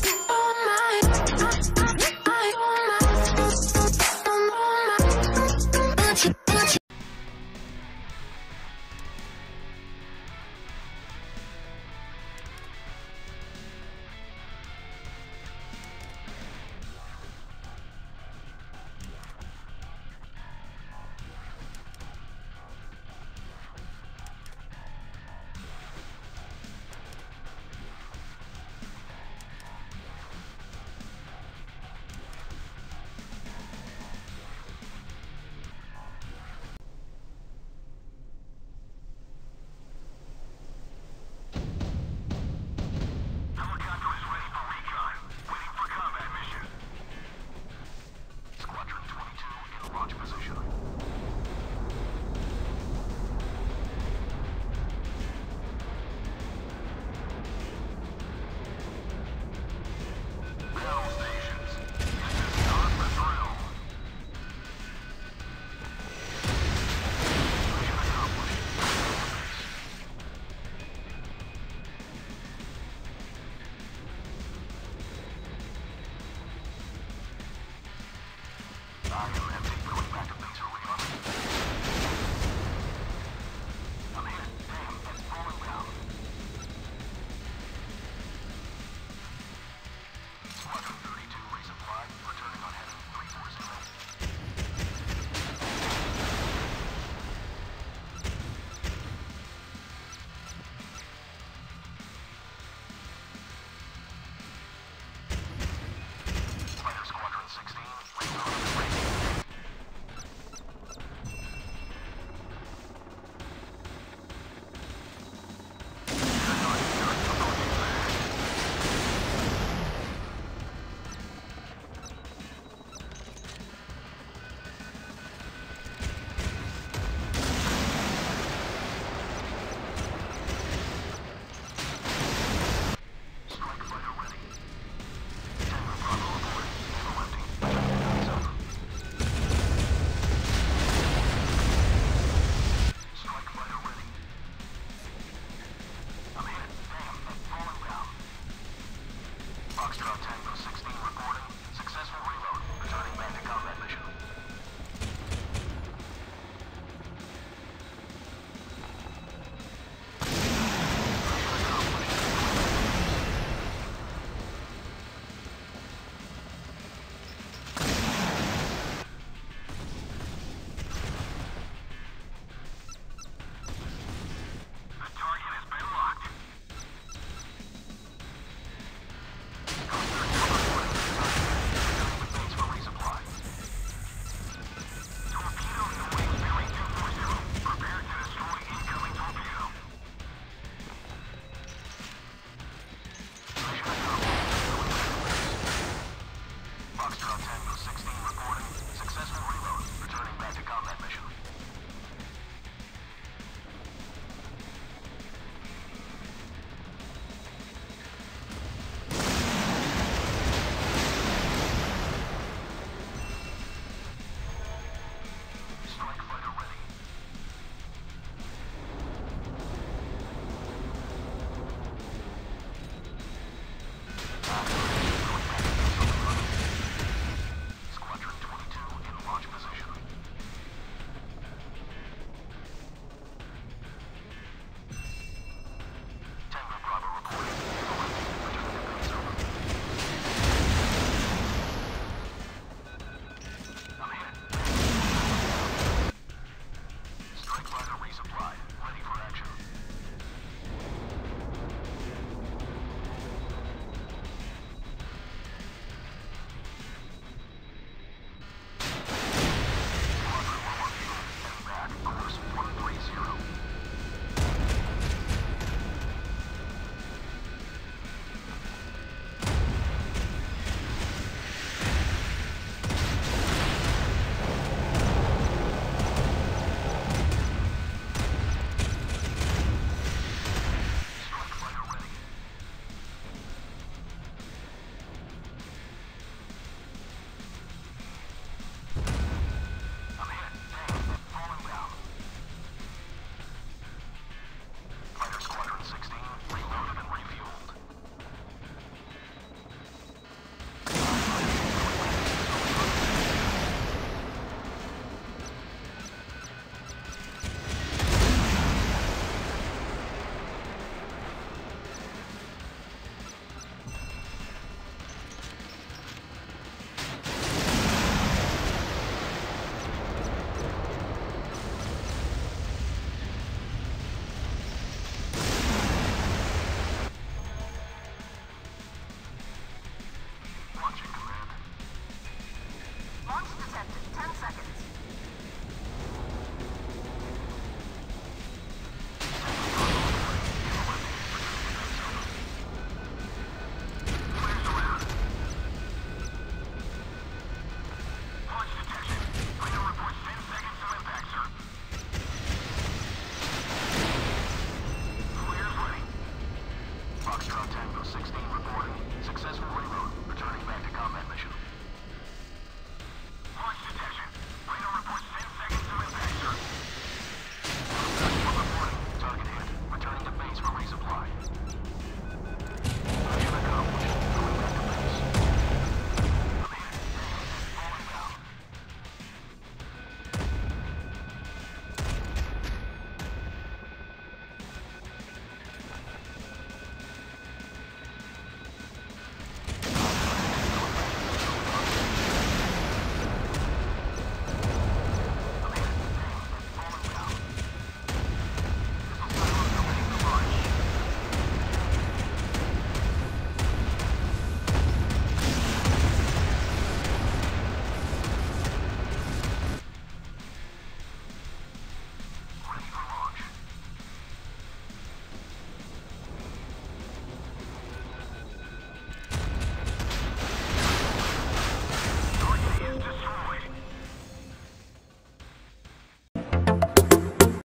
Helicopter